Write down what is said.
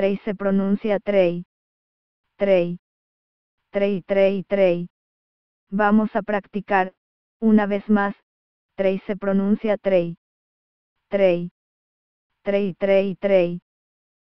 Trey se pronuncia Trey. Trey. Trey, Trey, Trey. Vamos a practicar, una vez más, Trey se pronuncia Trey. Trey. Trey, Trey, Trey.